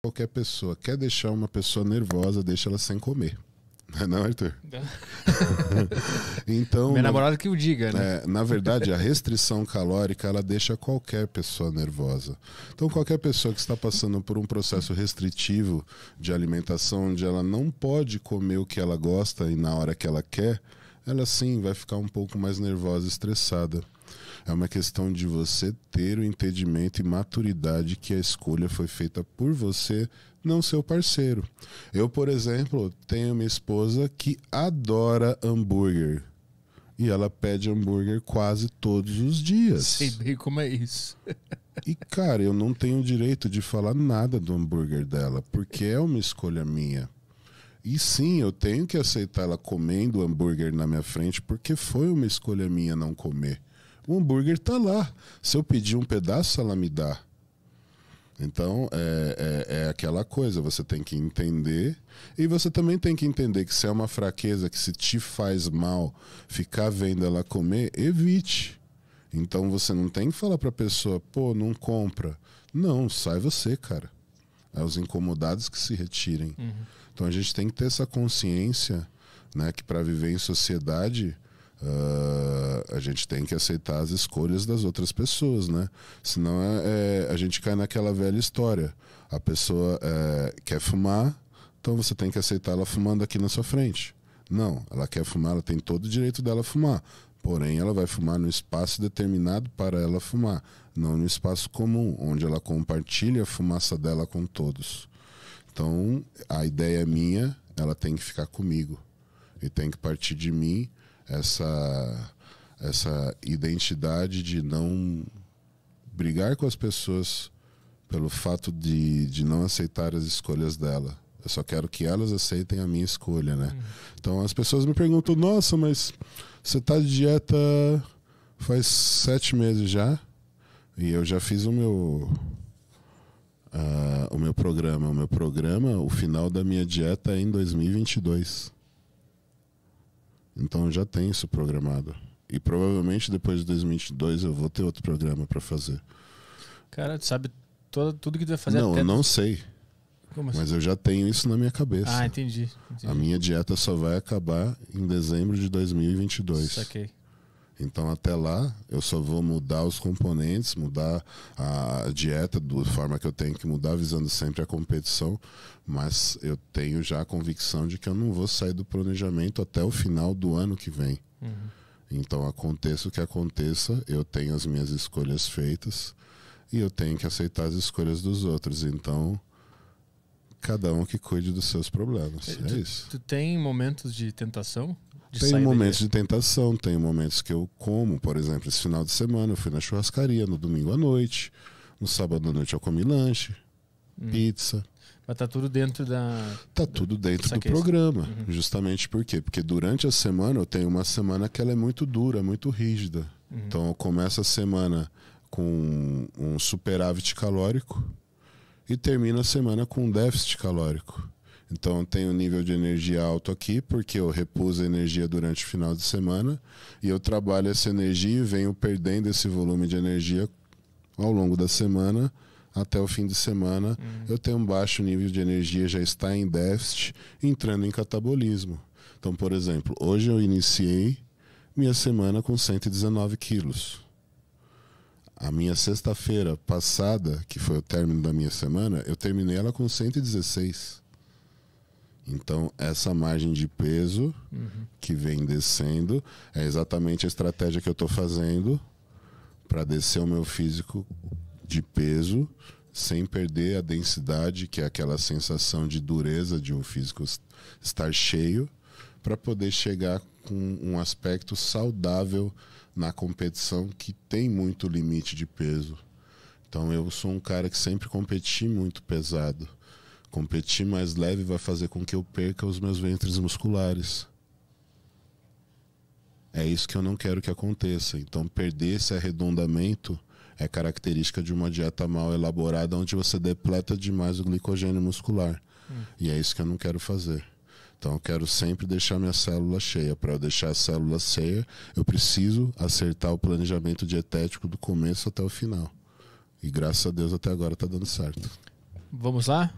qualquer pessoa. Quer deixar uma pessoa nervosa, deixa ela sem comer. Não, é não Arthur? então. Minha namorada que o diga, né? É, na verdade, a restrição calórica ela deixa qualquer pessoa nervosa. Então, qualquer pessoa que está passando por um processo restritivo de alimentação, onde ela não pode comer o que ela gosta e na hora que ela quer, ela sim vai ficar um pouco mais nervosa e estressada. É uma questão de você ter o entendimento e maturidade que a escolha foi feita por você, não seu parceiro. Eu, por exemplo, tenho minha esposa que adora hambúrguer. E ela pede hambúrguer quase todos os dias. Sei bem como é isso. e, cara, eu não tenho direito de falar nada do hambúrguer dela, porque é uma escolha minha. E sim, eu tenho que aceitar ela comendo hambúrguer na minha frente, porque foi uma escolha minha não comer. O hambúrguer tá lá. Se eu pedir um pedaço, ela me dá. Então, é, é, é, aquela coisa, você tem que entender. E você também tem que entender que se é uma fraqueza que se te faz mal ficar vendo ela comer, evite. Então você não tem que falar para a pessoa, pô, não compra. Não, sai você, cara. É os incomodados que se retirem. Uhum. Então a gente tem que ter essa consciência, né, que para viver em sociedade Uh, a gente tem que aceitar as escolhas das outras pessoas, né? Senão é, é, a gente cai naquela velha história. A pessoa é, quer fumar, então você tem que aceitar ela fumando aqui na sua frente. Não, ela quer fumar, ela tem todo o direito dela fumar. Porém, ela vai fumar no espaço determinado para ela fumar, não no espaço comum, onde ela compartilha a fumaça dela com todos. Então, a ideia minha, ela tem que ficar comigo. E tem que partir de mim essa, essa identidade de não brigar com as pessoas pelo fato de, de não aceitar as escolhas dela. Eu só quero que elas aceitem a minha escolha, né? Uhum. Então as pessoas me perguntam: Nossa, mas você tá de dieta faz sete meses já? E eu já fiz o meu uh, o meu programa. O meu programa, o final da minha dieta é em 2022. Então eu já tenho isso programado. E provavelmente depois de 2022 eu vou ter outro programa para fazer. Cara, tu sabe todo, tudo que tu vai fazer Não, até eu não sei. Como assim? Mas eu já tenho isso na minha cabeça. Ah, entendi, entendi. A minha dieta só vai acabar em dezembro de 2022. Saquei. Então até lá eu só vou mudar os componentes, mudar a dieta da forma que eu tenho que mudar, visando sempre a competição. Mas eu tenho já a convicção de que eu não vou sair do planejamento até o final do ano que vem. Uhum. Então aconteça o que aconteça, eu tenho as minhas escolhas feitas e eu tenho que aceitar as escolhas dos outros. Então cada um que cuide dos seus problemas. É, tu, é isso. Tu tem momentos de tentação? Tem momentos de tentação, tem momentos que eu como, por exemplo, esse final de semana eu fui na churrascaria no domingo à noite, no sábado à noite eu comi lanche, hum. pizza. Mas tá tudo dentro da. Tá tudo dentro do programa. Uhum. Justamente por quê? Porque durante a semana eu tenho uma semana que ela é muito dura, muito rígida. Uhum. Então eu começo a semana com um superávit calórico e termino a semana com um déficit calórico. Então tenho um nível de energia alto aqui, porque eu repuso a energia durante o final de semana e eu trabalho essa energia e venho perdendo esse volume de energia ao longo da semana até o fim de semana. Uhum. Eu tenho um baixo nível de energia, já está em déficit, entrando em catabolismo. Então, por exemplo, hoje eu iniciei minha semana com 119 quilos. A minha sexta-feira passada, que foi o término da minha semana, eu terminei ela com 116. Então, essa margem de peso uhum. que vem descendo é exatamente a estratégia que eu estou fazendo para descer o meu físico de peso sem perder a densidade, que é aquela sensação de dureza de um físico estar cheio, para poder chegar com um aspecto saudável na competição que tem muito limite de peso. Então, eu sou um cara que sempre competi muito pesado. Competir mais leve vai fazer com que eu perca os meus ventres musculares. É isso que eu não quero que aconteça. Então, perder esse arredondamento é característica de uma dieta mal elaborada, onde você depleta demais o glicogênio muscular. Hum. E é isso que eu não quero fazer. Então, eu quero sempre deixar minha célula cheia. Para eu deixar a célula cheia, eu preciso acertar o planejamento dietético do começo até o final. E graças a Deus até agora está dando certo. Vamos lá?